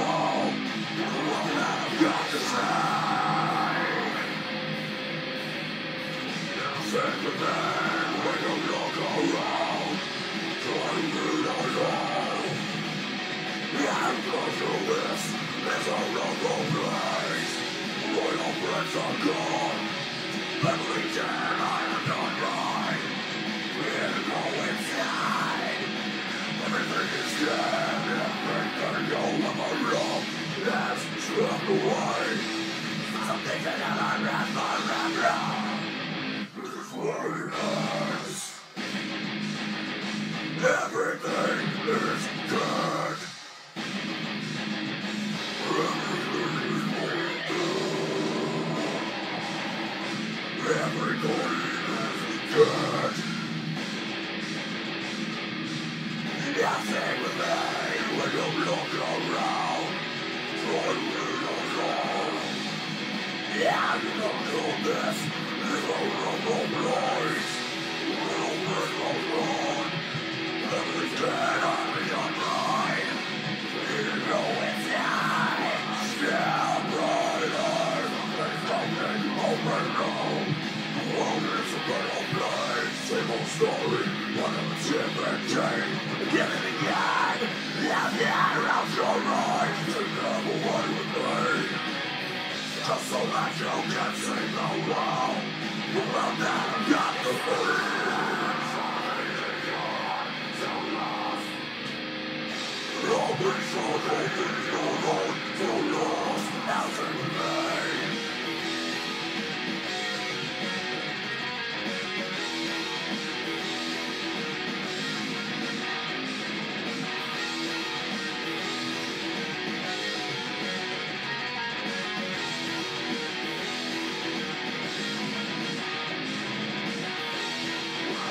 Home. The thing when you look around. Miserable place. Royal are gone. Every day this is a place. Little bit story, I'm a different day. Again and again. Now get out your right. Take them away with me. Just so that you can see the world. Well, now got the. I'll be so taken your road to lost as